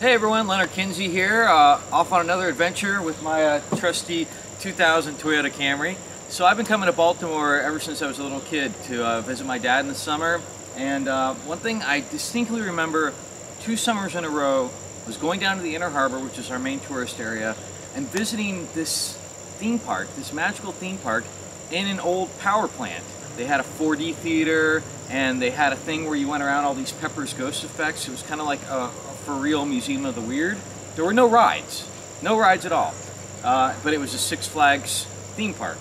Hey everyone, Leonard Kinsey here, uh, off on another adventure with my uh, trusty 2000 Toyota Camry. So I've been coming to Baltimore ever since I was a little kid to uh, visit my dad in the summer. And uh, one thing I distinctly remember two summers in a row was going down to the Inner Harbor, which is our main tourist area, and visiting this theme park, this magical theme park in an old power plant. They had a 4D theater and they had a thing where you went around all these Pepper's Ghost effects. It was kind of like a, a for real Museum of the Weird. There were no rides, no rides at all. Uh, but it was a Six Flags theme park.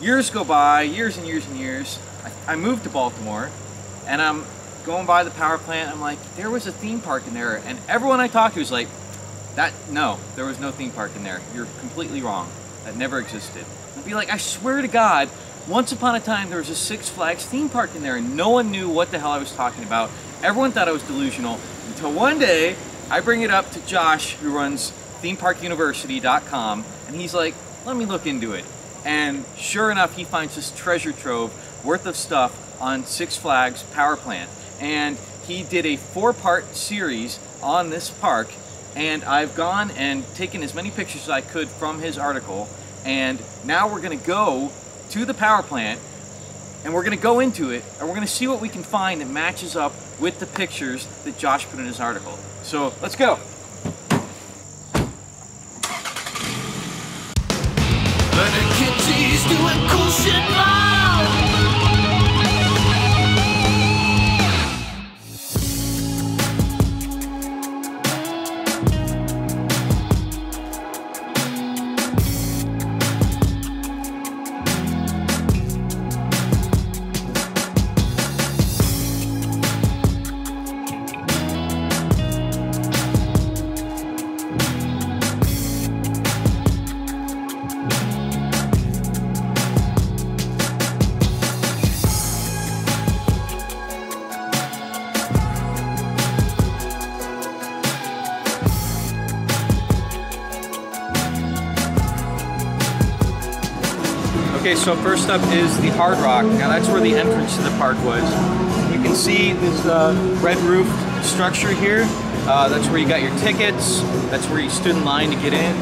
Years go by, years and years and years. I, I moved to Baltimore and I'm going by the power plant. I'm like, there was a theme park in there. And everyone I talked to was like, that, no, there was no theme park in there. You're completely wrong. That never existed. I'd be like, I swear to God, once upon a time there was a Six Flags theme park in there and no one knew what the hell I was talking about. Everyone thought I was delusional until one day I bring it up to Josh who runs themeparkuniversity.com and he's like, let me look into it. And sure enough, he finds this treasure trove worth of stuff on Six Flags Power Plant. And he did a four-part series on this park and I've gone and taken as many pictures as I could from his article and now we're going to go to the power plant and we're going to go into it and we're going to see what we can find that matches up with the pictures that Josh put in his article. So let's go. cool shit Okay, so first up is the Hard Rock. Now that's where the entrance to the park was. You can see this uh, red roof structure here. Uh, that's where you got your tickets. That's where you stood in line to get in.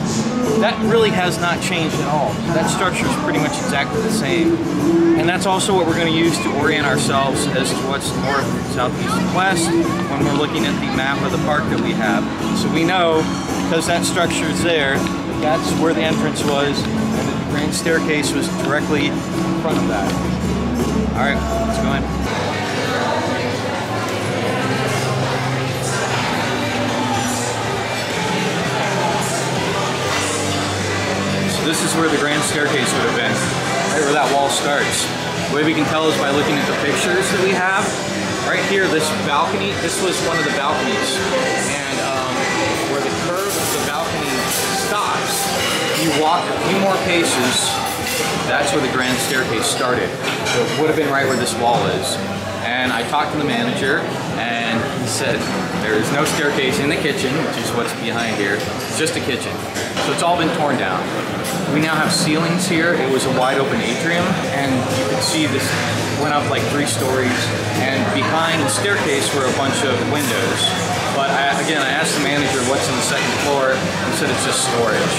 That really has not changed at all. That structure is pretty much exactly the same. And that's also what we're going to use to orient ourselves as to what's north, south, east, and west when we're looking at the map of the park that we have. So we know, because that structure is there, that's where the entrance was grand staircase was directly in front of that. All right, let's go in. So this is where the grand staircase would have been, right where that wall starts. The way we can tell is by looking at the pictures that we have. Right here, this balcony, this was one of the balconies. And walk a few more paces, that's where the grand staircase started. So it would have been right where this wall is. And I talked to the manager and he said there is no staircase in the kitchen, which is what's behind here. It's just a kitchen. So it's all been torn down. We now have ceilings here. It was a wide open atrium and you could see this went up like three stories and behind the staircase were a bunch of windows. But I, again, I asked the manager what's on the second floor. He said it's just storage.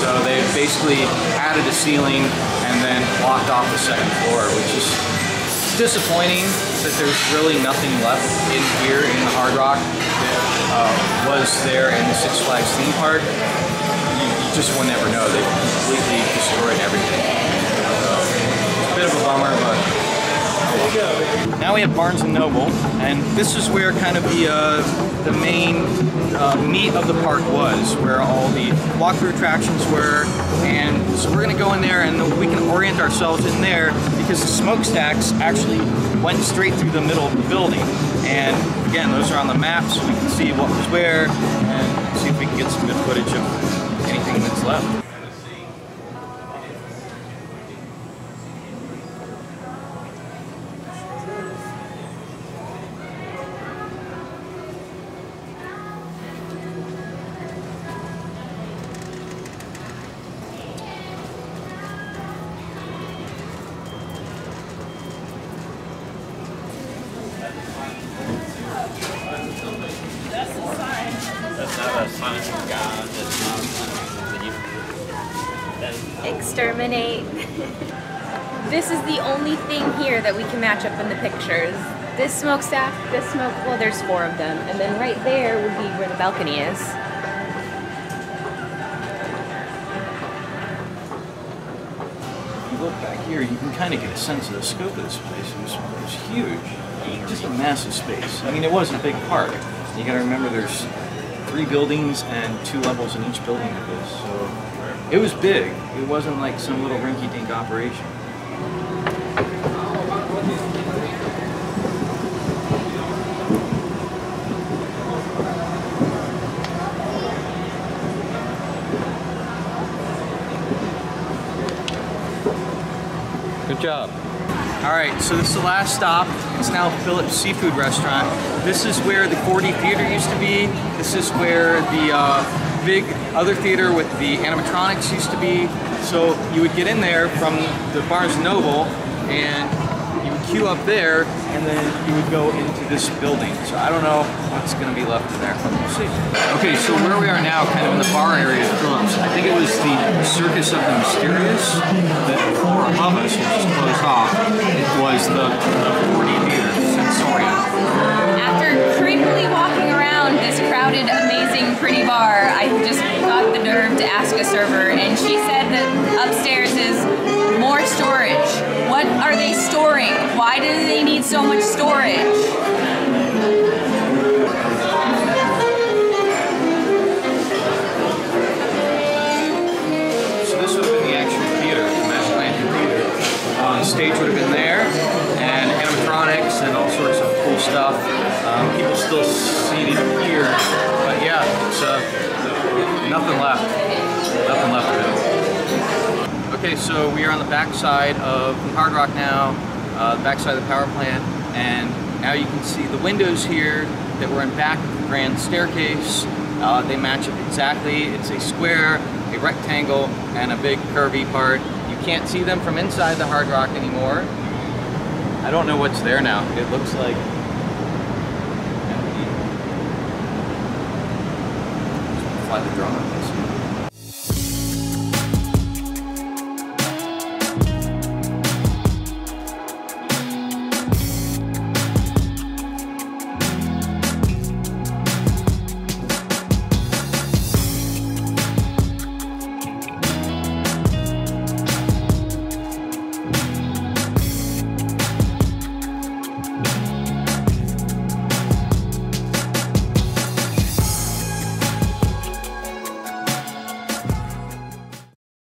So they basically added a ceiling and then blocked off the second floor, which is disappointing that there's really nothing left in here in the Hard Rock that uh, was there in the Six Flags theme park. You, you just will never know. They completely destroyed everything. So, it's a bit of a bummer, but now we have Barnes & Noble, and this is where kind of the, uh, the main uh, meat of the park was, where all the walkthrough attractions were, and so we're going to go in there and we can orient ourselves in there because the smokestacks actually went straight through the middle of the building. And again, those are on the map so we can see what was where and see if we can get some good footage of anything that's left. Exterminate. this is the only thing here that we can match up in the pictures. This smokestack, this smoke, well there's four of them. And then right there would be where the balcony is. If you look back here, you can kind of get a sense of the scope of this place. It was, it was huge. Just a massive space. I mean, it was a big park. You gotta remember there's three buildings and two levels in each building of this. So it was big. It wasn't like some little rinky-dink operation. Good job. All right, so this is the last stop. It's now Phillips Seafood Restaurant. This is where the 4D Theater used to be. This is where the uh, big other theater with the animatronics used to be. So you would get in there from the Barnes Noble and queue up there and then you would go into this building. So I don't know what's gonna be left in there. We'll see. Okay, so where we are now, kind of in the bar area of Phillips, I think it was the Circus of the Mysterious that floor above us, which is closed off, it was the, the 4D theater, Sensorium. After creepily walking around this crowded, amazing, pretty bar, I just got the nerve to ask a server, and she said that upstairs is more storage. What are they storing? Why do they need so much storage? So this Okay, so we are on the backside of Hard Rock now, uh, the backside of the power plant, and now you can see the windows here that were in back of the grand staircase. Uh, they match up exactly. It's a square, a rectangle, and a big curvy part. You can't see them from inside the Hard Rock anymore. I don't know what's there now. It looks like empty. Fly the drone.